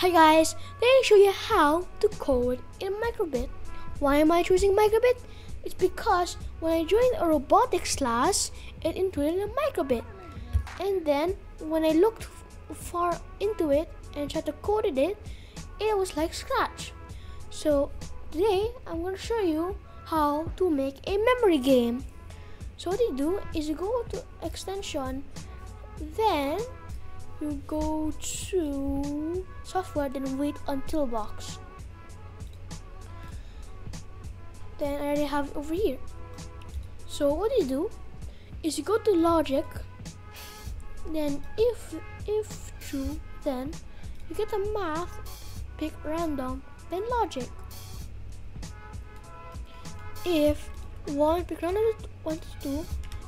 Hi guys, let me show you how to code in Microbit. Why am I choosing Microbit? It's because when I joined a robotics class, it included a Microbit. And then when I looked far into it and tried to code it, it was like Scratch. So today I'm going to show you how to make a memory game. So what you do is you go to extension, then you go to software then wait until box. Then I already have it over here. So what you do is you go to logic then if if true then you get a math pick random then logic. If one pick random one to two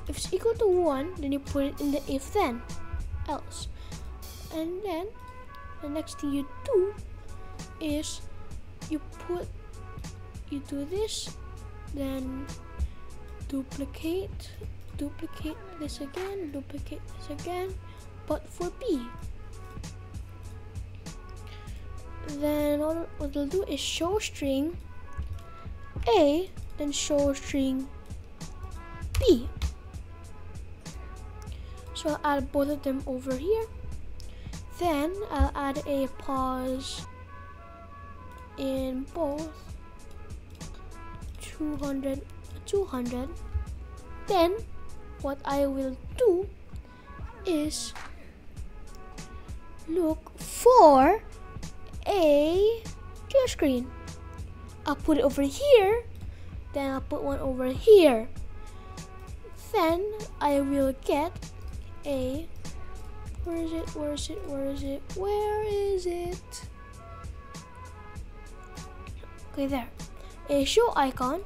if it's equal to one then you put it in the if then else and then the next thing you do is you put you do this then duplicate duplicate this again duplicate this again but for b. Then what it'll do is show string a then show string b. So I'll add both of them over here then I'll add a pause in both. 200 200 then what I will do is look for a clear screen. I'll put it over here then I'll put one over here. Then I will get a where is it? Where is it? Where is it? Where is it? Okay, there. A show icon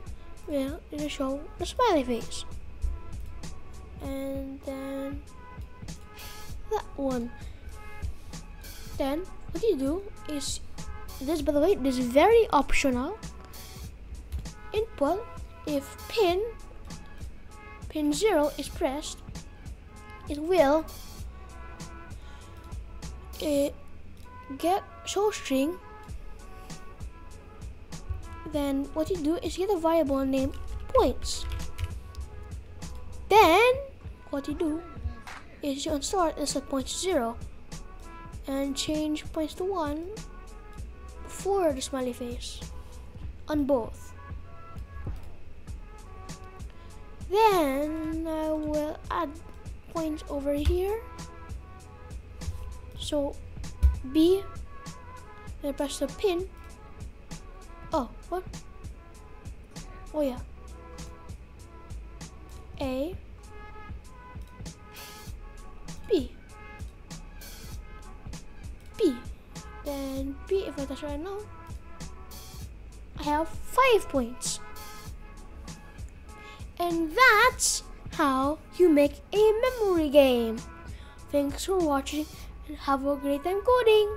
will it'll show the smiley face. And then that one. Then what you do is this by the way, this is very optional. Input if pin pin zero is pressed, it will it get show string then what you do is get a variable named points. Then what you do is you start and set points to zero and change points to one for the smiley face on both. Then I will add points over here so B, then press the pin. Oh, what? Oh yeah. A, B, B. Then B, if I touch right now, I have five points. And that's how you make a memory game. Thanks for watching and have a great time coding.